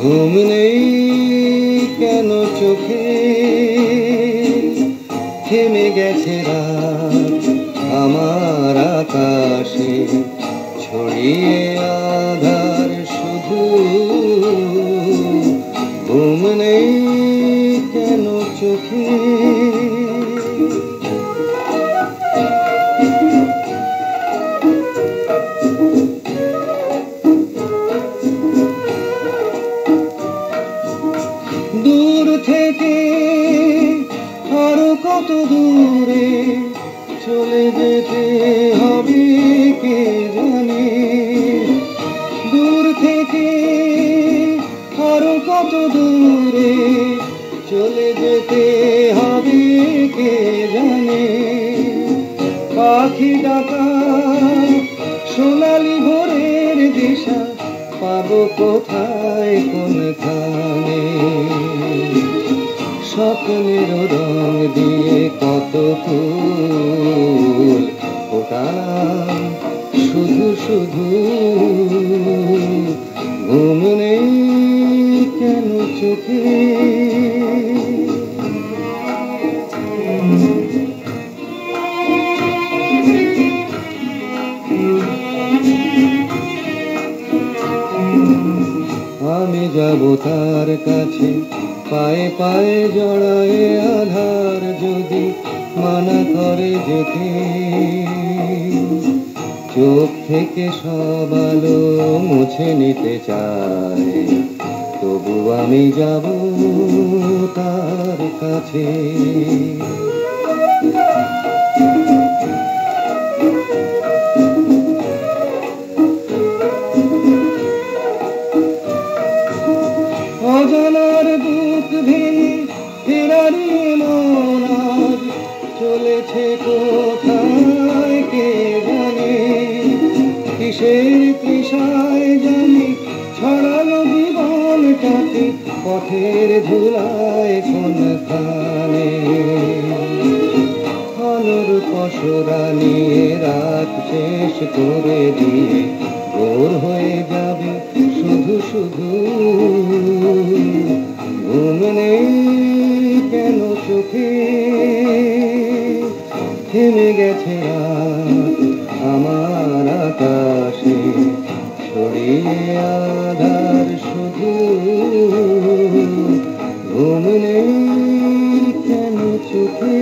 ঘুম নেই কেন চোখে? থেমে গেছে রাত আমার আকাশে ছড়িয়ে আধার চোখে। দূর থেকে আরও কত দূরে চলে যেতে হবে কে পাখি ডাকা, সোনালি ভোরের দিশা, পাবো কোথায় কোনখানে? স্বপ্নের রং দিয়ে কত ফুল শুধু শুধু ঘুম নেই কেন চোখে? আমি যাব তার কাছে। পায়ে পায়ে জড়ায় আধার যদি মানা করে যেতে। চোখ থেকে সব আলো মুছে নিতে চায়। তবু আমি যাব তার কাছে। ফেরারি মন আজ চলেছে কোথায় কে জানে? কিসের তৃষায় জানি, ছড়ালো জীবনটাকে পথের ধুলায় কোনখানে আলোর পশরা নিয়ে রাত শেষ করে দিয়ে ভোর হয়ে যাবে শুধু শুধু। ঘুম নেই চোখে থেমে গেছে আমার আকাশে। ছড়িয়ে আধার শুধু ঘুম নেই কেন চোখে?